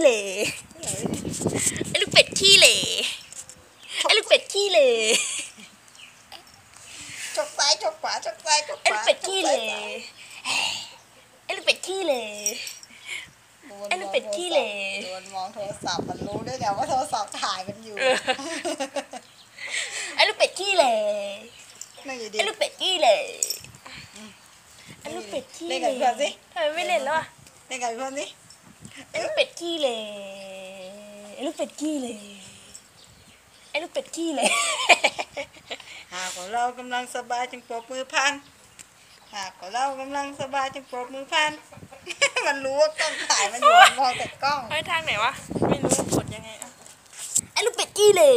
เหร่ไอ้ลูกเป็ดขี้เหร่ไอ้ลูกเป็ดขี้เหร่ชกซ้ายชกขวาชกซ้ายชกขไอ้วาลูกเป็ดขี้เหร่ไอ้ลูกเป็ดขี้เหร่ไอ้ลูกเป็ดขี้เหร่ โดนมองโทรศัพท์มันรู้ด้วยไงว่าโทรศัพท์ถ่ายมันอยู่เออไอ้ลูกเป็ดขี้เหร่นั่งอยู่ดีไอ้ลูกเป็ดขี้เหร่ไอ้ลูกเป็ดขี้เล่นเหกับร่เพื่อนสิทำไมไม่เล่นแล้วอะ เล่นกับเพื่อนสิไอ้ลูกเป็ดขี้เหร่ไอ้ลูกเป็ดขี้เหร่ไอ้ลูกเป็ดขี้เหร่หากว่าเรากำลังสบายจึงปรบมือพันหากว่าเรากำลังสบายจึงปรบมือพันมันรู้ว่ากล้องถ่ายมันอยู่มันมองแต่กล้องไปทางไหนวะไม่รู้กดยังไงอะไอ้ลูกเป็ดขี้เหร่